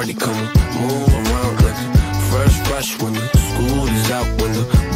party, come move around like fresh fresh when the school is out, when the